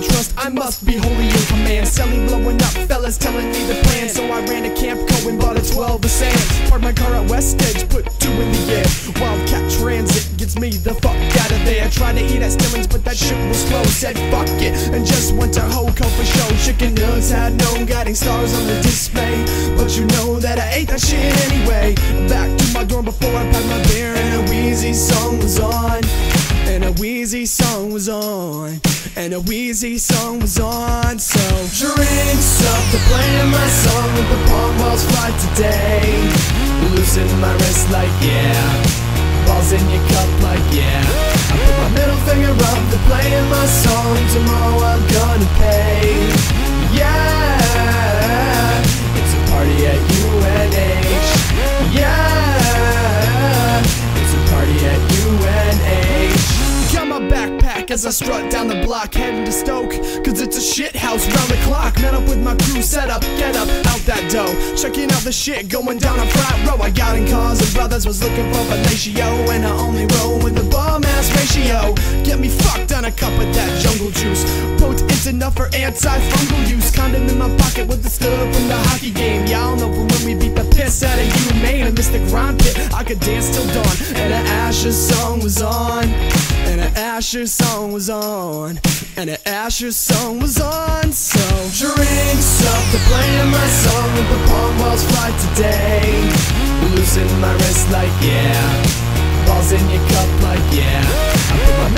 trust. I must be holy in command. Selling, blowing up, fellas telling me the plan. So I ran to Campco and bought a 12 of sand. Parked my car at West Edge, put two in the air. Wildcat Transit gets me the fuck out of there. Tried to eat at Stillings, but that shit was closed. Said fuck it, and just went to Hoco for show. Chicken nuggets had no guiding stars on the display. But you know that I ate that shit anyway. Back to my dorm before I packed my beer, and a Weezy song And a Weezy song was on. So drinks up to playing my song with the palm balls fly today. Loosen my wrist like yeah. Balls in your cup like yeah. I put my middle finger up to playing my song. As I strut down the block, heading to Stoke. Cause it's a shit house round the clock. Met up with my crew, set up, get up, out that dough. Checking out the shit going down on frat row. I got in cars and brothers was looking for fellatio. And I only roll with the bomb ratio. Get me fucked on a cup of that jungle juice. Potent enough for antifungal use. Condom in my pocket with the stub from the hockey game. Y'all know from when we beat the piss out of you, Maine. And Mr. Grind Pit, I could dance till dawn. And an Asher song was on. And an Asher song was on. And an Asher song was on. So drinks up to playing my song with the palm balls fly today. Loosen my wrist like yeah. Balls in your cup like yeah. I put my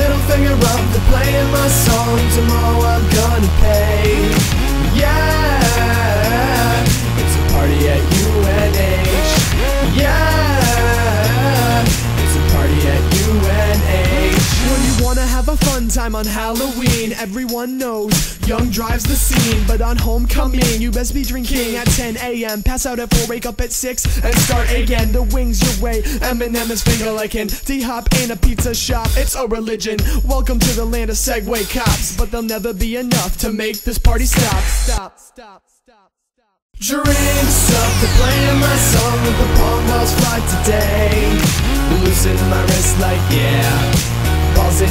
a fun time on Halloween, everyone knows Young drives the scene, but on homecoming, you best be drinking at 10 a.m. Pass out at 4, wake up at 6, and start again. The wings your way, Eminem is finger licking. D Hop in a pizza shop, it's a religion. Welcome to the land of Segway cops, but they'll never be enough to make this party stop. Stop, stop, stop, stop. Drinks up to playing my song with the palm balls fly today. Loosen my wrist like yeah. Balls in